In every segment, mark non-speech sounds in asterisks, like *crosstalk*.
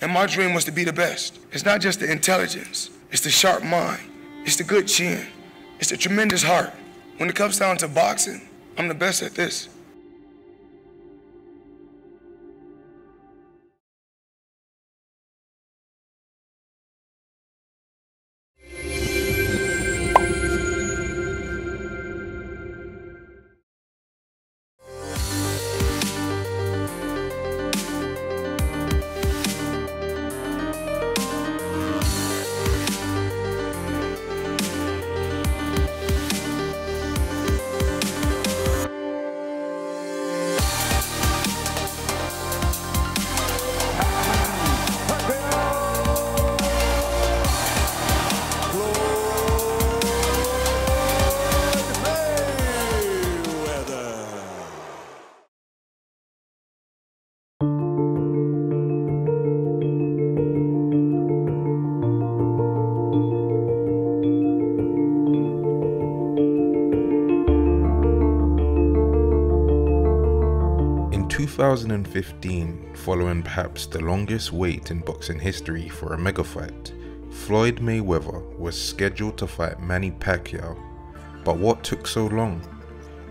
And my dream was to be the best. It's not just the intelligence, it's the sharp mind, it's the good chin, it's the tremendous heart. When it comes down to boxing, I'm the best at this. 2015, following perhaps the longest wait in boxing history for a mega fight, Floyd Mayweather was scheduled to fight Manny Pacquiao. But what took so long?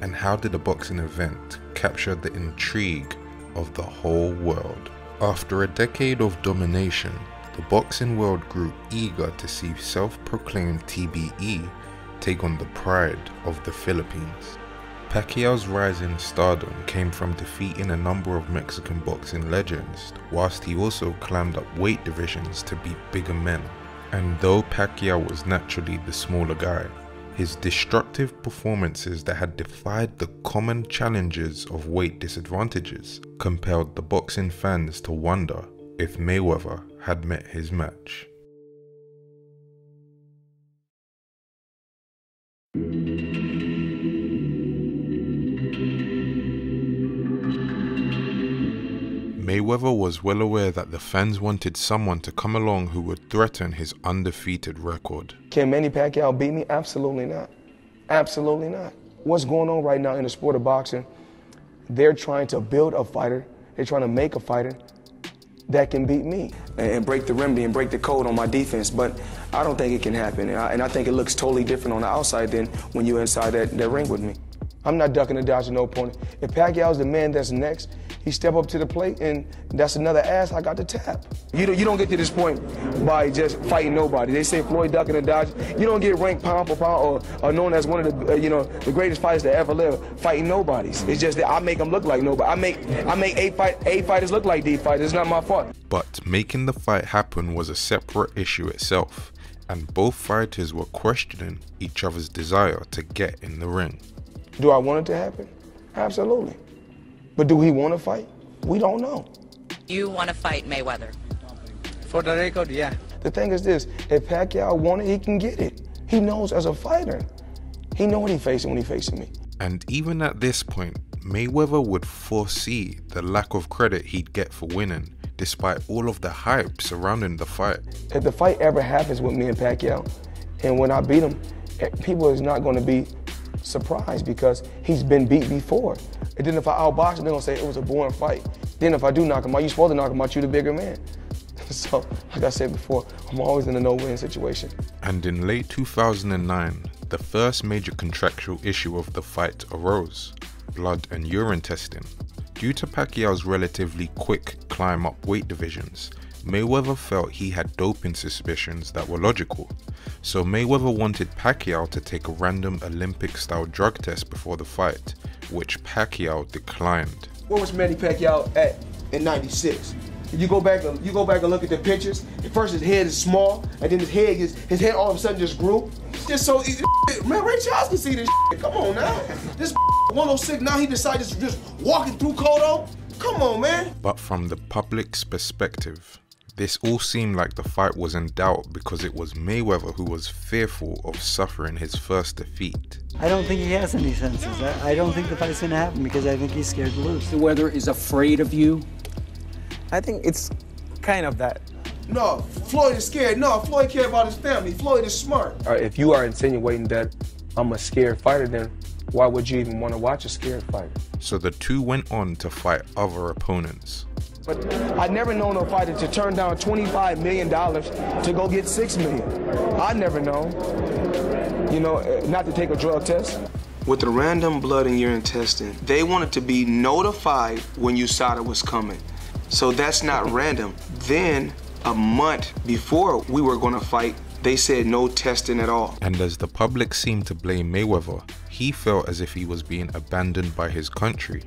And how did the boxing event capture the intrigue of the whole world? After a decade of domination, the boxing world grew eager to see self-proclaimed TBE take on the pride of the Philippines. Pacquiao's rise in stardom came from defeating a number of Mexican boxing legends, whilst he also climbed up weight divisions to beat bigger men. And though Pacquiao was naturally the smaller guy, his destructive performances that had defied the common challenges of weight disadvantages compelled the boxing fans to wonder if Mayweather had met his match. Mayweather was well aware that the fans wanted someone to come along who would threaten his undefeated record. Can Manny Pacquiao beat me? Absolutely not. Absolutely not. What's going on right now in the sport of boxing? They're trying to build a fighter. They're trying to make a fighter that can beat me and and break the remedy and break the code on my defense. But I don't think it can happen. And I, and I think it looks totally different on the outside than when you're inside that, that ring with me. I'm not ducking and dodging no opponent. If Pacquiao's the man that's next, he step up to the plate and that's another ass I got to tap. You don't, you don't get to this point by just fighting nobody. They say Floyd ducking and dodging. You don't get ranked pound for pound or, or known as one of the uh, you know the greatest fighters to ever live fighting nobodies. It's just that I make them look like nobody. I make I make A fight A fighters look like D fighters. It's not my fault. But making the fight happen was a separate issue itself, and both fighters were questioning each other's desire to get in the ring. Do I want it to happen? Absolutely. But do he want to fight? We don't know. You want to fight Mayweather? For the record, yeah. The thing is this, if Pacquiao want it, he can get it. He knows as a fighter. He know what he facing when he facing me. And even at this point, Mayweather would foresee the lack of credit he'd get for winning, despite all of the hype surrounding the fight. If the fight ever happens with me and Pacquiao, and when I beat him, eh, people is not going to be surprised because he's been beat before. And then if I outbox him, they're to say it was a boring fight. Then if I do knock him out, you're supposed to knock him out, you the bigger man. *laughs* So, like I said before, I'm always in a no-win situation. And in late 2009, the first major contractual issue of the fight arose blood and urine testing. Due to Pacquiao's relatively quick climb up weight divisions, Mayweather felt he had doping suspicions that were logical. So Mayweather wanted Pacquiao to take a random Olympic style drug test before the fight, which Pacquiao declined. Where was Manny Pacquiao at in '96? If you go back, and you go back and look at the pictures. First, his head is small, and then his head is his head all of a sudden just grew. Just so *laughs* man, Ray Charles can see this. Come on now, this *laughs* 106 now he decided to just walking through Cotto. Come on, man. But from the public's perspective, this all seemed like the fight was in doubt because it was Mayweather who was fearful of suffering his first defeat. I don't think he has any senses. I, I don't think the fight's gonna happen because I think he's scared to lose. Weather is afraid of you. I think it's kind of that. No, Floyd is scared. No, Floyd cares about his family. Floyd is smart. Uh, if you are insinuating that I'm a scared fighter, then why would you even want to watch a scared fighter? So the two went on to fight other opponents. But I never known a fighter to turn down $25 million to go get 6 million. I never know. You know, uh, not to take a drug test. With the random blood in your intestine, they wanted to be notified when USADA was coming. So that's not random. Then, a month before we were going to fight, they said no testing at all. And as the public seemed to blame Mayweather, he felt as if he was being abandoned by his country.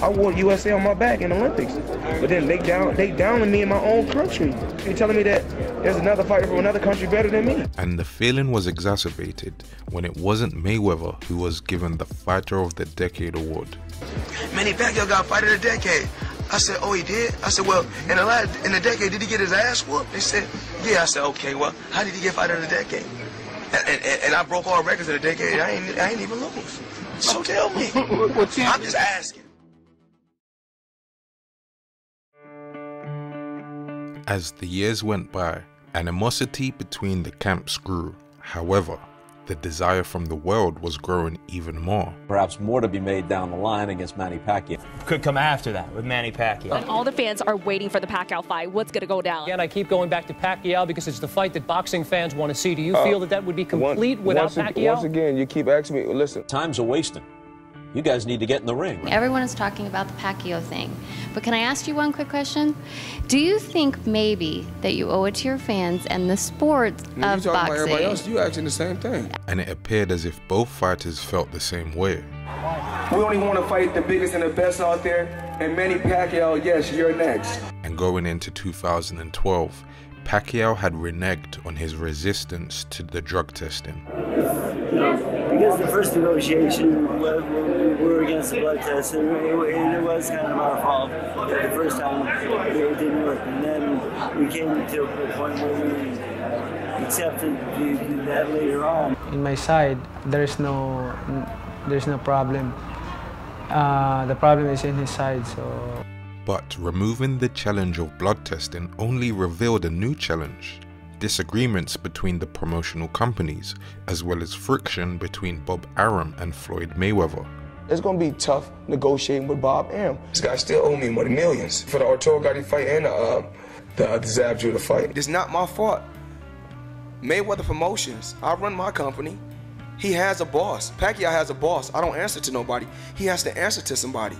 I wore USA on my back in the Olympics, but then they down they downing me in my own country. They telling me that there's another fighter from another country better than me. And the feeling was exacerbated when it wasn't Mayweather who was given the Fighter of the Decade award. Manny Pacquiao got Fighter of the Decade. I said, oh, he did? I said, well, in the last, in the decade, did he get his ass whooped? They said, yeah. I said, okay, well, how did he get Fighter of the Decade? And, and, and I broke all records in the decade. I ain't, I ain't even lose. So tell me. *laughs* I'm just asking. As the years went by, animosity between the camps grew. However, the desire from the world was growing even more. Perhaps more to be made down the line against Manny Pacquiao. Could come after that with Manny Pacquiao. And all the fans are waiting for the Pacquiao fight. What's going to go down? Again, I keep going back to Pacquiao because it's the fight that boxing fans want to see. Do you uh, feel that that would be complete once, without once, Pacquiao? Once again, you keep asking me, listen. Time's a wasting. You guys need to get in the ring. Everyone is talking about the Pacquiao thing. But can I ask you one quick question? Do you think maybe that you owe it to your fans and the sport when of you talking boxing? About everybody else, you asking the same thing. And it appeared as if both fighters felt the same way. We only want to fight the biggest and the best out there. And Manny Pacquiao, yes, you're next. And going into 2012, Pacquiao had reneged on his resistance to the drug testing. Because the first negotiation, we were against the blood test, and it, it was kind of our fault that the first time it didn't work. And then we came to a point where we accepted that later on. In my side, there's no, there's no problem. Uh, the problem is in his side, so. But removing the challenge of blood testing only revealed a new challenge disagreements between the promotional companies, as well as friction between Bob Arum and Floyd Mayweather. It's gonna be tough negotiating with Bob Arum. This guy still owe me money, millions, for the Arturo Gatti fight and the, uh, the, uh, the Zab Judah fight. It's not my fault. Mayweather Promotions, I run my company. He has a boss. Pacquiao has a boss. I don't answer to nobody. He has to answer to somebody.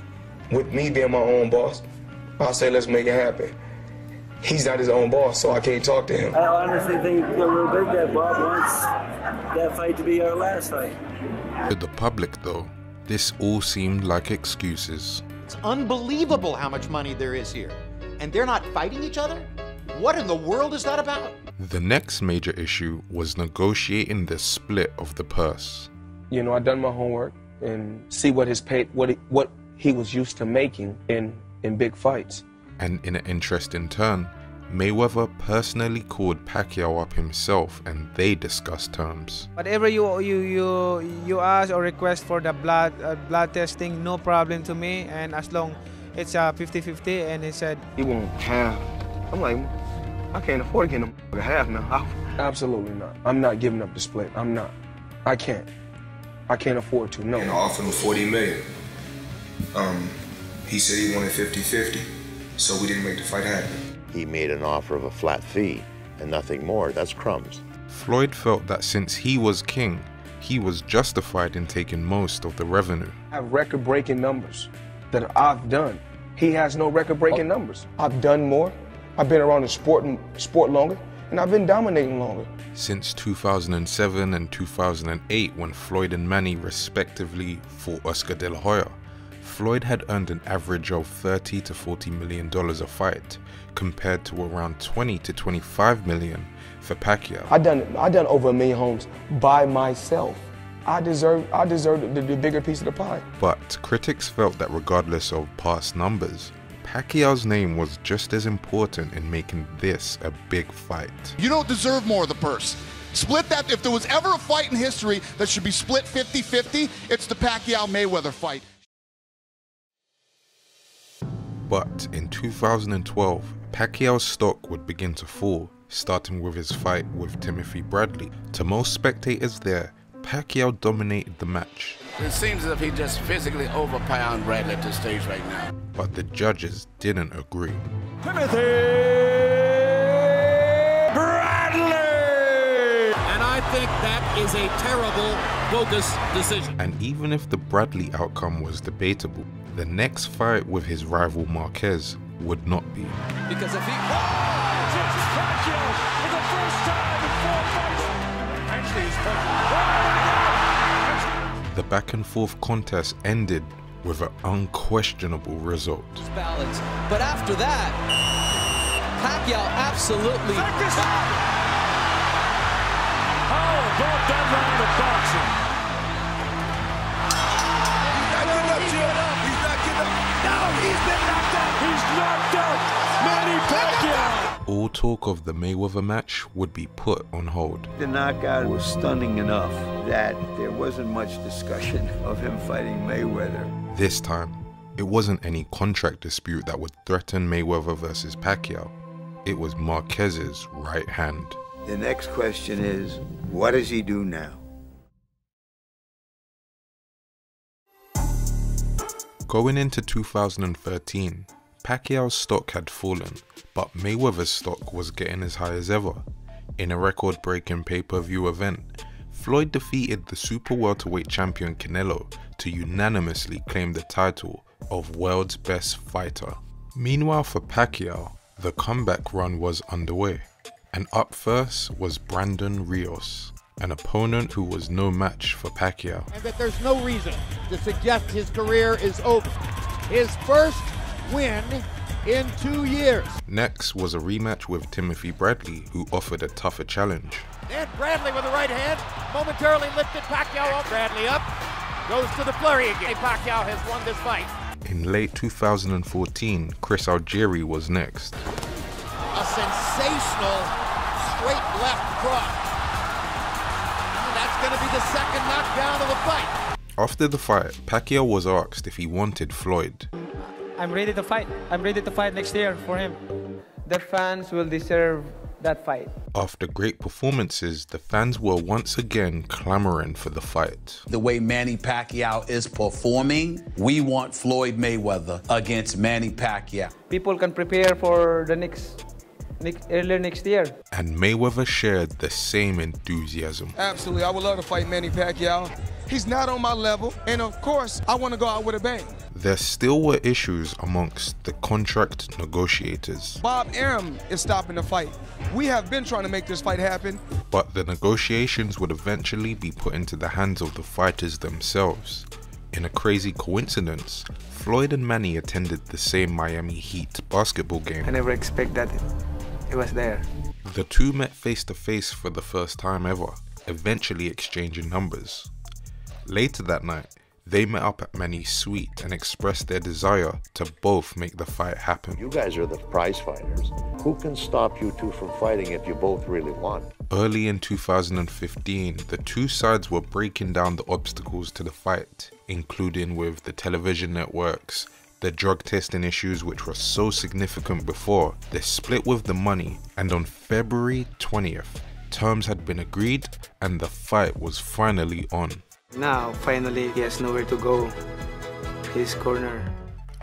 With me being my own boss, I'll say, let's make it happen he's not his own boss, so I can't talk to him. I honestly think a little bit that Bob wants that fight to be our last fight. To the public, though, this all seemed like excuses. It's unbelievable how much money there is here. And they're not fighting each other? What in the world is that about? The next major issue was negotiating the split of the purse. You know, I done my homework and see what his pay, what he, what he was used to making in in big fights. And in an interesting turn, Mayweather personally called Pacquiao up himself and they discussed terms. Whatever you you you you ask or request for the blood uh, blood testing, no problem to me. And as long it's a uh, 50-50, and he said he won't half. I'm like, I can't afford to get him a half now. Absolutely not. I'm not giving up the split. I'm not. I can't. I can't afford to. No. And I offered him 40 million. Um, he said he wanted 50-50 so we didn't make the fight happen. He made an offer of a flat fee and nothing more. That's crumbs. Floyd felt that since he was king, he was justified in taking most of the revenue. I have record breaking numbers that I've done. He has no record breaking oh. numbers. I've done more. I've been around the sport, sport longer, and I've been dominating longer. Since 2007 and 2008, when Floyd and Manny respectively fought Oscar De La Hoya, Floyd had earned an average of 30 to 40 million dollars a fight, compared to around 20 to 25 million for Pacquiao. I done I done over a million homes by myself. I deserve I deserve the, the bigger piece of the pie. But critics felt that regardless of past numbers, Pacquiao's name was just as important in making this a big fight. You don't deserve more of the purse. Split that. If there was ever a fight in history that should be split 50 50, it's the Pacquiao Mayweather fight. But in 2012, Pacquiao's stock would begin to fall, starting with his fight with Timothy Bradley. To most spectators there, Pacquiao dominated the match. It seems as if he just physically overpowered Bradley at this stage right now. But the judges didn't agree. Timothy Bradley! And I think that is a terrible, bogus decision. And even if the Bradley outcome was debatable, the next fight with his rival Marquez would not be. Because if he. Oh! For the first time in four fights! The back and forth contest ended with an unquestionable result. Balance. But after that, Pacquiao absolutely. How about that round of boxing? Manny Pacquiao. All talk of the Mayweather match would be put on hold. The knockout was stunning enough that there wasn't much discussion *laughs* of him fighting Mayweather. This time, it wasn't any contract dispute that would threaten Mayweather versus Pacquiao. It was Marquez's right hand. The next question is, what does he do now? Going into 2013, Pacquiao's stock had fallen, but Mayweather's stock was getting as high as ever. In a record breaking pay per view event, Floyd defeated the super welterweight champion Canelo to unanimously claim the title of world's best fighter. Meanwhile, for Pacquiao, the comeback run was underway, and up first was Brandon Rios, an opponent who was no match for Pacquiao. and that there's no reason to suggest his career is over. His first win in two years. Next was a rematch with Timothy Bradley, who offered a tougher challenge. And Bradley with the right hand momentarily lifted Pacquiao up. Bradley up, goes to the flurry again. Pacquiao has won this fight. In late 2014, Chris Algieri was next. A sensational straight left cross. That's going to be the second knockdown of the fight. After the fight, Pacquiao was asked if he wanted Floyd. I'm ready to fight. I'm ready to fight next year for him. The fans will deserve that fight. After great performances, the fans were once again clamoring for the fight. The way Manny Pacquiao is performing, we want Floyd Mayweather against Manny Pacquiao. People can prepare for the next, next earlier next year. And Mayweather shared the same enthusiasm. Absolutely, I would love to fight Manny Pacquiao. He's not on my level, and of course, I want to go out with a bang. There still were issues amongst the contract negotiators, Bob Arum is stopping the fight. We have been trying to make this fight happen. but the negotiations would eventually be put into the hands of the fighters themselves. In a crazy coincidence, Floyd and Manny attended the same Miami Heat basketball game. I never expect that it was there. The two met face to face for the first time ever, eventually exchanging numbers. Later that night, they met up at Manny's suite and expressed their desire to both make the fight happen. You guys are the prize fighters. Who can stop you two from fighting if you both really want? Early in 2015, the two sides were breaking down the obstacles to the fight, including with the television networks, the drug testing issues which were so significant before, they split with the money, and on February 20th, terms had been agreed and the fight was finally on. Now, finally, he has nowhere to go. His corner.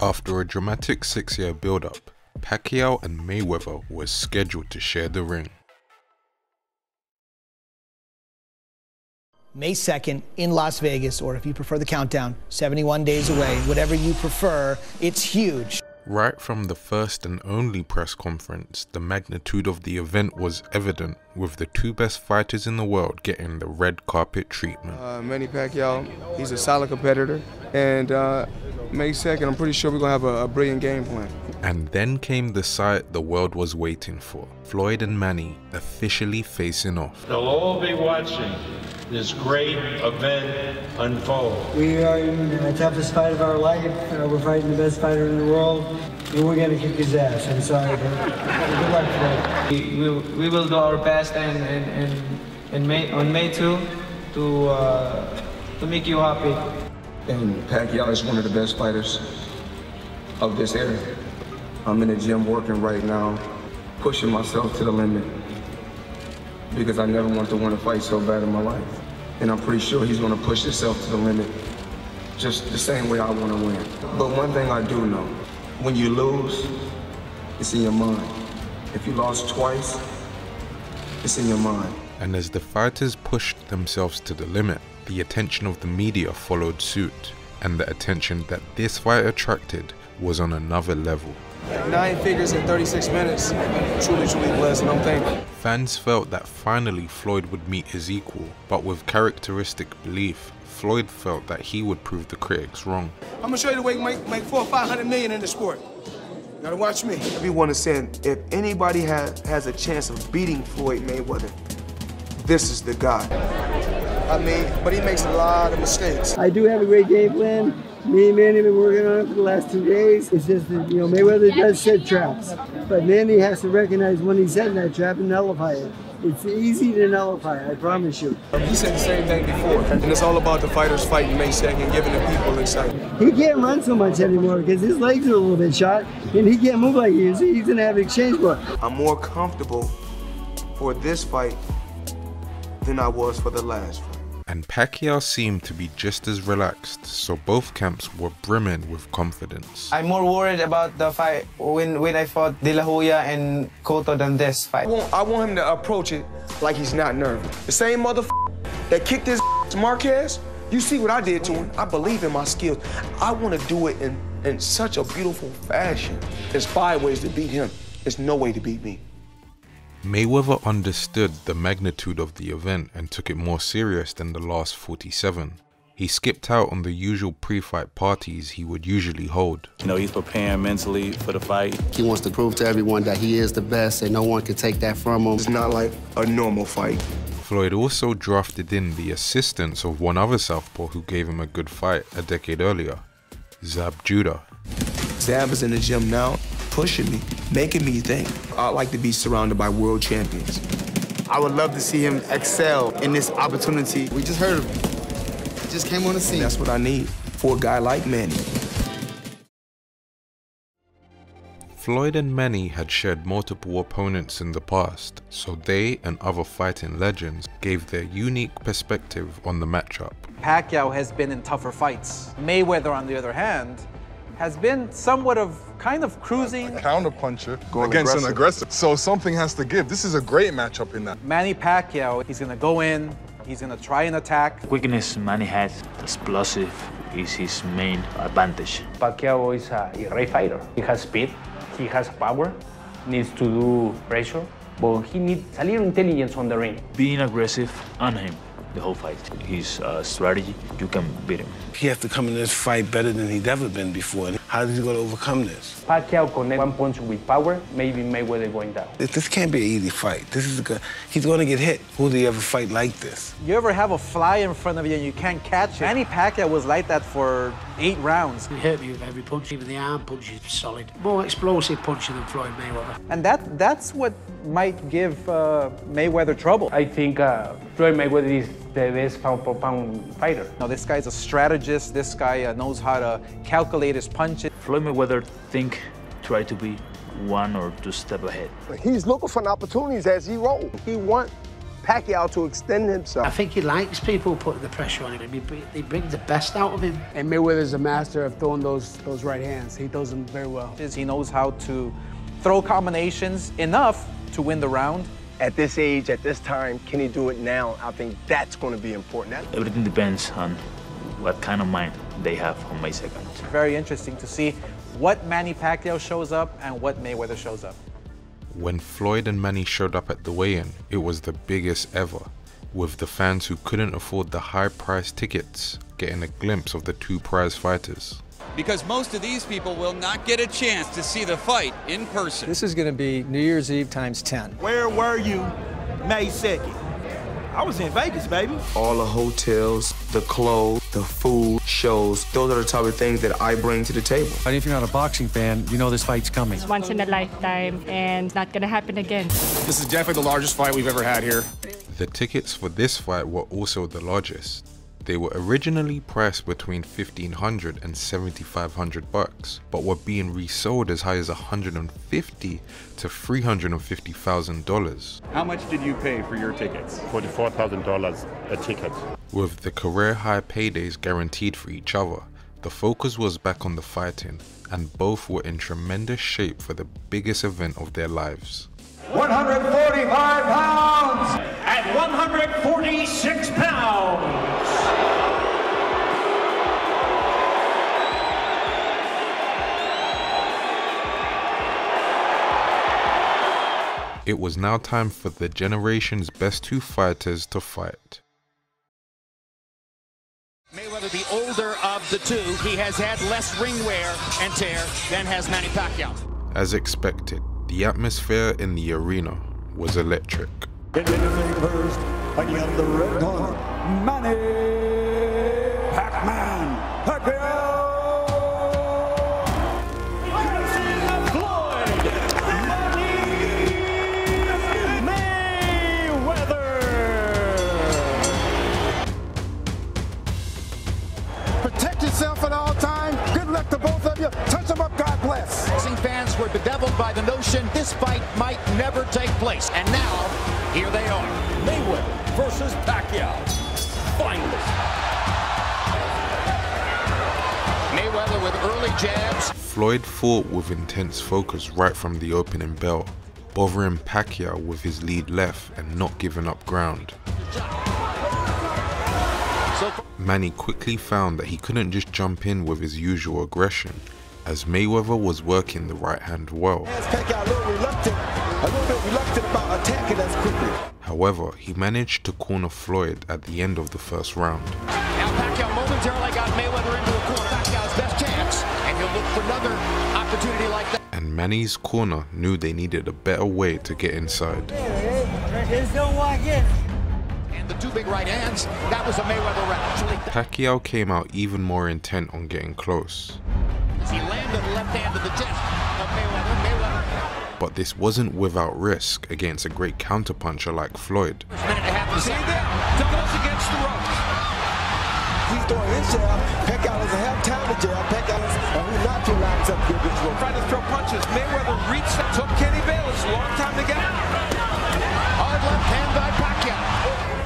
After a dramatic six year build up, Pacquiao and Mayweather were scheduled to share the ring. May 2nd in Las Vegas, or if you prefer the countdown, 71 days away, whatever you prefer. It's huge. Right from the first and only press conference, the magnitude of the event was evident, with the two best fighters in the world getting the red carpet treatment. Uh, Manny Pacquiao, he's a solid competitor. And uh, May 2nd, I'm pretty sure we're going to have a, a brilliant game plan. And then came the sight the world was waiting for Floyd and Manny officially facing off. They'll all be watching this great event unfold. We are in the toughest fight of our life. Uh, we're fighting the best fighter in the world, and we're going to kick his ass. I'm sorry, but good luck today. We will, we will do our best and, and, and, and May, on May 2 to, uh, to make you happy. And Pacquiao is one of the best fighters of this era. I'm in the gym working right now, pushing myself to the limit because I never want to win a fight so bad in my life. And I'm pretty sure he's going to push himself to the limit just the same way I want to win. But one thing I do know, when you lose, it's in your mind. If you lost twice, it's in your mind. And as the fighters pushed themselves to the limit, the attention of the media followed suit, and the attention that this fight attracted was on another level. Nine figures in 36 minutes. I'm truly, truly blessed, and I'm thankful. Fans felt that finally Floyd would meet his equal, but with characteristic belief, Floyd felt that he would prove the critics wrong. I'm gonna show you the way you make, make four or five hundred million in the sport. You gotta watch me. Everyone is saying if anybody has, has a chance of beating Floyd Mayweather, this is the guy. I mean, but he makes a lot of mistakes. I do have a great game plan. Me and Manny have been working on it for the last two days. It's just that, you know, Mayweather does set traps. But Manny has to recognize when he's setting that trap and nullify it. It's easy to nullify, I promise you. He said the same thing before, and it's all about the fighters fighting May 2nd, giving the people excitement. He can't run so much anymore because his legs are a little bit shot and he can't move like he used to. He's going to have exchange blood. I'm more comfortable for this fight than I was for the last fight. And Pacquiao seemed to be just as relaxed, so both camps were brimming with confidence. I'm more worried about the fight when, when I fought De La Hoya and Cotto than this fight. I want, I want him to approach it like he's not nervous. The same motherfucker that kicked his to Marquez, you see what I did to him. I believe in my skills. I want to do it in, in such a beautiful fashion. There's five ways to beat him. There's no way to beat me. Mayweather understood the magnitude of the event and took it more serious than the last 47. He skipped out on the usual pre-fight parties he would usually hold. You know, he's preparing mentally for the fight. He wants to prove to everyone that he is the best and no one can take that from him. It's not like a normal fight. Floyd also drafted in the assistance of one other southpaw who gave him a good fight a decade earlier, Zab Judah. Zab is in the gym now, pushing me, making me think. I like to be surrounded by world champions. I would love to see him excel in this opportunity. We just heard of him. He just came on the scene. That's what I need for a guy like Manny. Floyd and Manny had shared multiple opponents in the past, so they and other fighting legends gave their unique perspective on the matchup. Pacquiao has been in tougher fights. Mayweather, on the other hand, has been somewhat of kind of cruising. A counterpuncher Going against aggressive. an aggressive. So something has to give. This is a great matchup in that. Manny Pacquiao, he's gonna go in, he's gonna try and attack. Quickness Manny has, explosive is his main advantage. Pacquiao is a great fighter. He has speed, he has power, needs to do pressure, but he needs a little intelligence on the ring. Being aggressive on him the whole fight. His uh, strategy, you can beat him. He has to come in this fight better than he's ever been before. How is he going to overcome this? Pacquiao connect one punch with power, maybe Mayweather going down. This, this can't be an easy fight. This is a good, he's going to get hit. Who do you ever fight like this? You ever have a fly in front of you and you can't catch it? Manny Pacquiao was like that for eight rounds. He hurt me with every punch, even the arm punch is solid. More explosive puncher than Floyd Mayweather. And that that's what might give uh, Mayweather trouble. I think uh, Floyd Mayweather is the best pound for pound fighter. Now, this guy's a strategist. This guy uh, knows how to calculate his punches. Floyd Mayweather think, try to be one or two step ahead. He's looking for opportunities as he rolls. He wants Pacquiao to extend himself. I think he likes people putting the pressure on him. They bring the best out of him. And Mayweather's a master of throwing those those right hands. He throws them very well. He knows how to throw combinations enough to win the round. At this age, at this time, can he do it now? I think that's going to be important. That- Everything depends on what kind of mind they have on May 2nd. Very interesting to see what Manny Pacquiao shows up and what Mayweather shows up. When Floyd and Manny showed up at the weigh-in, it was the biggest ever, with the fans who couldn't afford the high-priced tickets getting a glimpse of the two prize fighters. Because most of these people will not get a chance to see the fight in person. This is going to be New Year's Eve times 10. Where were you May 2nd? I was in Vegas, baby. All the hotels, the clothes, the food, shows, those are the type of things that I bring to the table. And if you're not a boxing fan, you know this fight's coming. It's once in a lifetime and not going to happen again. This is definitely the largest fight we've ever had here. The tickets for this fight were also the largest. They were originally priced between 1500 and 7500 bucks, but were being resold as high as 150 to 350,000 dollars. How much did you pay for your tickets? $44,000 a ticket. With the career high paydays guaranteed for each other, the focus was back on the fighting, and both were in tremendous shape for the biggest event of their lives. 145 pounds at 146 It was now time for the generation's best two fighters to fight. Mayweather, the older of the two, he has had less ring wear and tear than has Manny Pacquiao. As expected, the atmosphere in the arena was electric. Introducing first, against the red corner, Manny were bedeviled by the notion this fight might never take place. And now, here they are. Mayweather versus Pacquiao. Finally. Mayweather with early jabs. Floyd fought with intense focus right from the opening bell, bothering Pacquiao with his lead left and not giving up ground. Manny quickly found that he couldn't just jump in with his usual aggression, as Mayweather was working the right hand well. Pacquiao a little reluctant, a little bit reluctant about attacking us quickly. However, he managed to corner Floyd at the end of the first round. Now Pacquiao momentarily got Mayweather into a corner. Pacquiao's best chance, and he'll look for another opportunity like that. And Manny's corner knew they needed a better way to get inside. Just don't walk in. And the two big right hands, that was a Mayweather round. Pacquiao came out even more intent on getting close. He landed left hand to the chest of Mayweather. Mayweather. But this wasn't without risk against a great counterpuncher like Floyd. Minute and a half See there, took against the ropes. He's throwing his jab. Pacquiao doesn't have time to jab. Pacquiao is uh, who not to lines up here against rope. Trying to throw punches. Mayweather reached out, took Kenny Bayless. Long time to get it. Hard left hand by Pacquiao.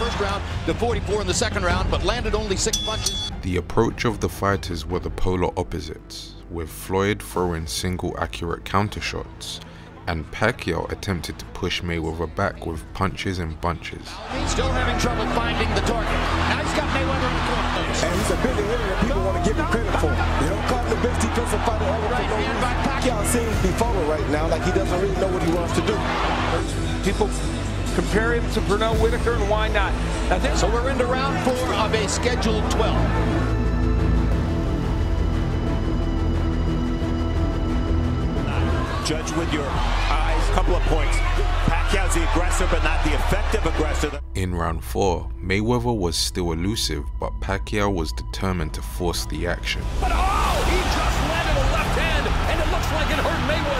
First round to 44 in the second round, but landed only six punches. The approach of the fighters were the polar opposites, with Floyd throwing single accurate counter shots, and Pacquiao attempted to push Mayweather back with punches and bunches. Still having trouble finding the target. Now he's got Mayweather in the corner. And he's a bigger hitter than people want to give him credit for. They don't call him the best defensive fighter ever for no reason. Pacquiao seems befuddled right now, like he doesn't really know what he wants to do. People compare him to Pernell Whitaker, and why not? Now, this, So we're into round four of a scheduled 12. Judge with your eyes. A couple of points. Pacquiao's the aggressor, but not the effective aggressor. In round 4, Mayweather was still elusive, but Pacquiao was determined to force the action. But oh, he just landed a left hand, and it looks like it hurt Mayweather.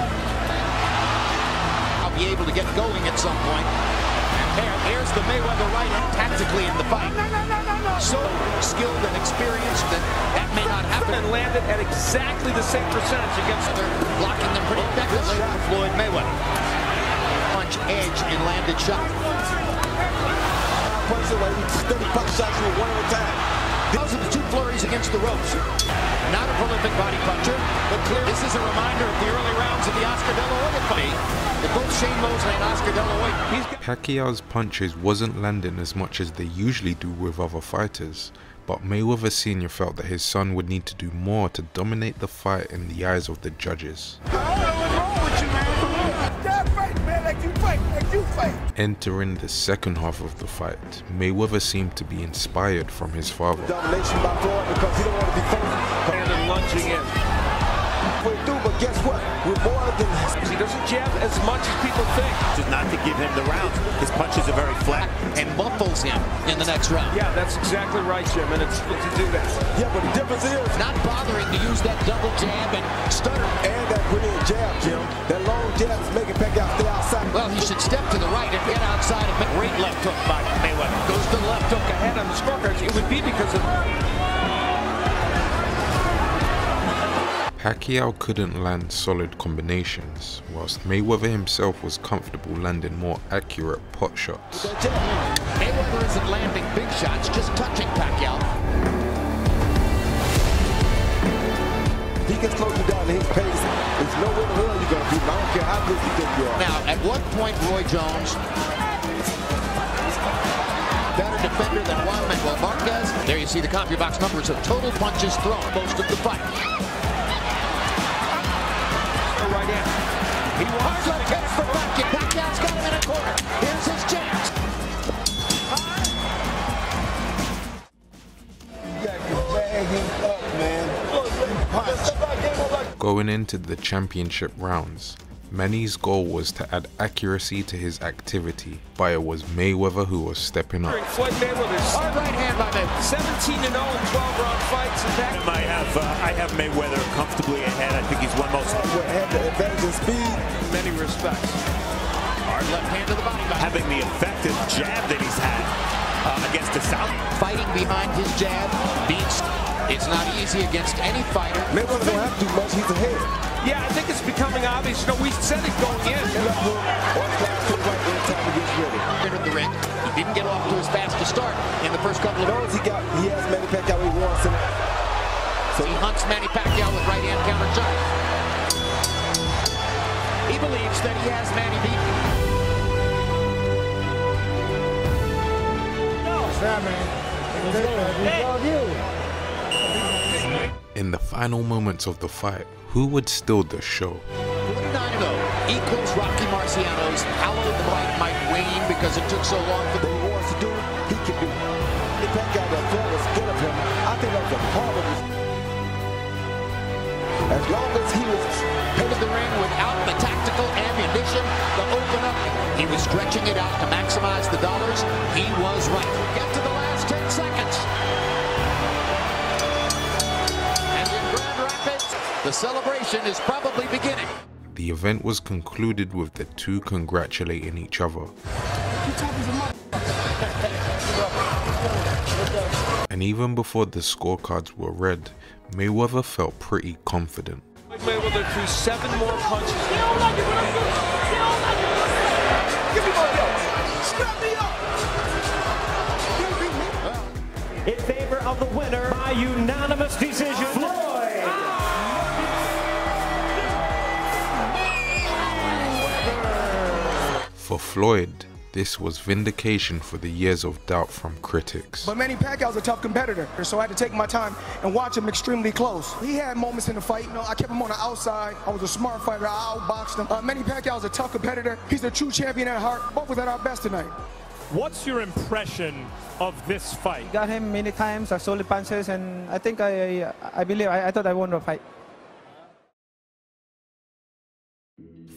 Be able to get going at some point. There, there's the Mayweather right hand tactically in the fight. So skilled and experienced that that may not happen. And landed at exactly the same percentage against They're blocking them pretty effectively for Floyd Mayweather. Punch edge and landed shot. Punch away, steady pop shots with one at a time. Those are the two flurries against the ropes. Not a prolific body puncher, but clear. This is a reminder of the early rounds of the Oscar De La Hoya fight. That both Shane Mosley and Oscar De La Hoya. Pacquiao's punches wasn't landing as much as they usually do with other fighters, but Mayweather Sr. felt that his son would need to do more to dominate the fight in the eyes of the judges. Entering the second half of the fight, Mayweather seemed to be inspired from his father. Domination by Floyd because he don't want to be first. And lunging in halfway through, but guess what? We're more than He doesn't jab as much as people think. Just not to give him the rounds. His punches are very flat. And muffles him in the next round. Yeah, that's exactly right, Jim, and it's good to do that. Yeah, but the difference is... Not bothering to use that double jab and stutter. And that brilliant jab, Jim. That long jab is making Pacquiao stay outside. Well, he should step to the right and get outside of Great left hook by Mayweather. Goes to the left hook ahead on the scorecards. It would be because of... Pacquiao couldn't land solid combinations, whilst Mayweather himself was comfortable landing more accurate pot shots. Mayweather isn't landing big shots, just touching Pacquiao. Can slow you down his pace. There's no way in the world you're going to beat him. I don't care how good you think you are. Now, at what point Roy Jones better defender than Juan Manuel Marquez. There you see the CompuBox numbers of total punches thrown most of the fight right in. He wants Hard left for Pacquiao. Pacquiao's got him in Going into the championship rounds, Manny's goal was to add accuracy to his activity, but it was Mayweather who was stepping up. Floyd Mayweather's hard right hand by Mayweather. 17 and 0 in 12 round fights. I have uh, I have Mayweather comfortably ahead. I think he's one most. Had the advantage in speed. In many respects. Hard left hand to the body. Having the effective jab that he's had uh, against the south. Fighting behind his jab beats. It's not easy against any fighter. Mayweather don't have to do much. He's ahead. Yeah, I think it's becoming obvious. You know, we said it going in. Entered the ring. He didn't get off to his fastest start in the first couple of rounds. He got, he has Manny Pacquiao. He wants him. So he hunts Manny Pacquiao with right hand counter charge. He believes that he has Manny beaten. In the final moments of the fight, who would steal the show? 49-0 equals Rocky Marciano's. How the fight might wane because it took so long for the wars to do it, he can do it. If that guy that felt was scared of him, I think that was a part of his... As long as he was into the ring without the tactical ammunition to open up, he was stretching it out to maximize the dollars. He was right. 10 seconds. And in Grand Rapids, the celebration is probably beginning. The event was concluded with the two congratulating each other. *laughs* and even before the scorecards were read, Mayweather felt pretty confident. Mayweather threw seven more punches. In favor of the winner by unanimous decision, Floyd. For Floyd, this was vindication for the years of doubt from critics. But Manny Pacquiao's a tough competitor, so I had to take my time and watch him extremely close. He had moments in the fight, you know, I kept him on the outside. I was a smart fighter, I outboxed him. Uh, Manny Pacquiao's a tough competitor. He's a true champion at heart. Both was at our best tonight. What's your impression of this fight? Got him many times, I solid punches, and I think I, I, I believe, I, I thought I won the fight.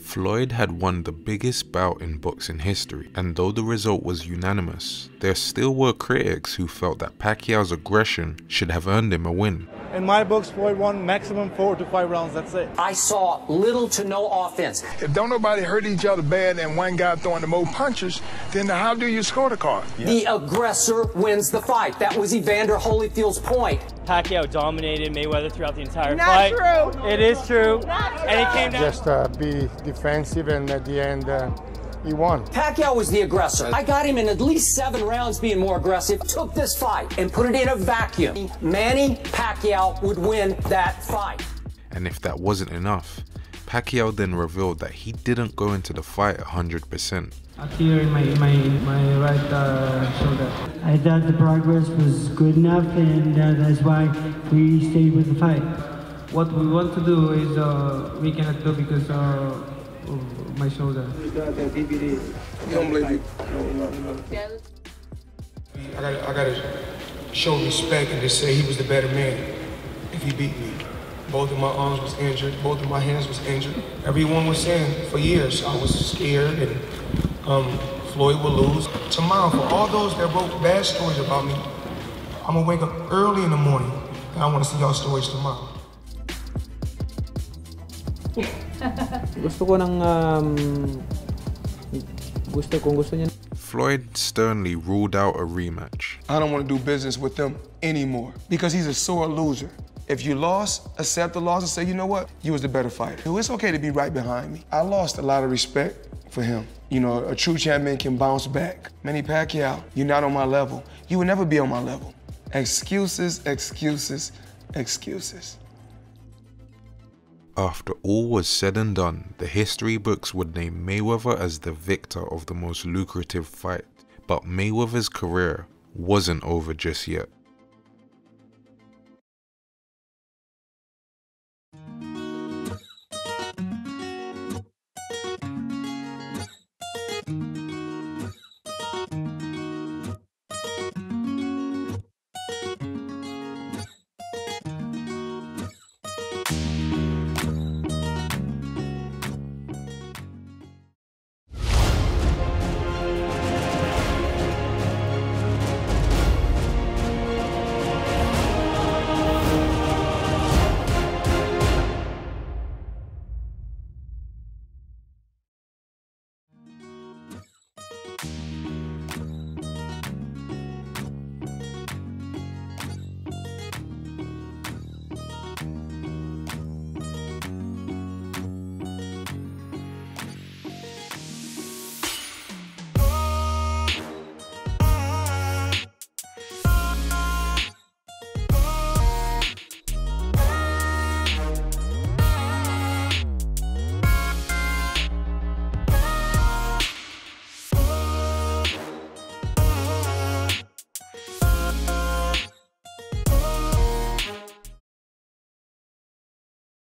Floyd had won the biggest bout in boxing history, and though the result was unanimous, there still were critics who felt that Pacquiao's aggression should have earned him a win. In my books, Floyd won maximum four to five rounds, that's it. I saw little to no offense. If don't nobody hurt each other bad and one guy throwing the more punches, then how do you score the card? Yeah. The aggressor wins the fight. That was Evander Holyfield's point. Pacquiao dominated Mayweather throughout the entire Not fight. true. It is true. Not true. And it came down. Just uh, be defensive, and at the end, uh, he won. Pacquiao was the aggressor. I got him in at least seven rounds being more aggressive. Took this fight and put it in a vacuum. Manny Pacquiao would win that fight. And if that wasn't enough, Pacquiao then revealed that he didn't go into the fight 100%. Here in my, my, my right uh, shoulder. I thought the progress was good enough and uh, that's why we stayed with the fight. What we want to do is uh, we cannot do because uh, my shoulder. You don't believe you? I gotta, I gotta show respect and just say he was the better man if he beat me. Both of my arms was injured, both of my hands was injured. Everyone was saying for years I was scared and um, Floyd will lose. Tomorrow, for all those that wrote bad stories about me, I'm gonna wake up early in the morning and I wanna see y'all stories tomorrow. *laughs* gusto ko ng um, gusto kung gusto niya Floyd sternly ruled out a rematch. I don't want to do business with him anymore because he's a sore loser. If you lost, accept the loss and say, you know what, you was the better fighter. It's okay to be right behind me. I lost a lot of respect for him. You know, a true champion can bounce back. Manny Pacquiao, you're not on my level. You will never be on my level. Excuses, excuses, excuses. After all was said and done, the history books would name Mayweather as the victor of the most lucrative fight. But Mayweather's career wasn't over just yet.